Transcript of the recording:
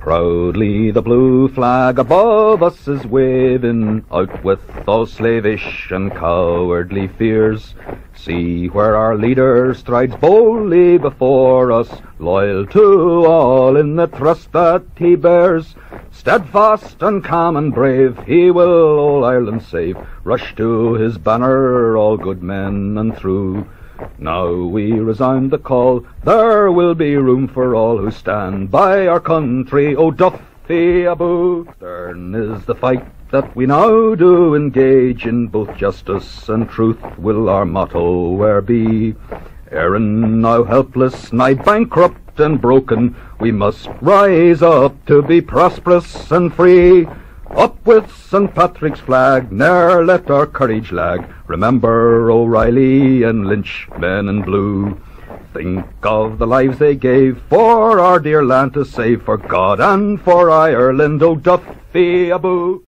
Proudly the blue flag above us is waving, out with all slavish and cowardly fears. See where our leader strides boldly before us, loyal to all in the trust that he bears. Steadfast and calm and brave, he will all Ireland save. Rush to his banner, all good men and true. Now we resound the call, there will be room for all who stand by our country, O'Duffy Abu. Stern is the fight that we now do engage in, both justice and truth will our motto e'er be. Erin now helpless, nigh bankrupt and broken, we must rise up to be prosperous and free. Up with St. Patrick's flag, ne'er let our courage lag. Remember O'Reilly and Lynch, men in blue. Think of the lives they gave for our dear land to save, for God and for Ireland, O oh, Duffy Abu.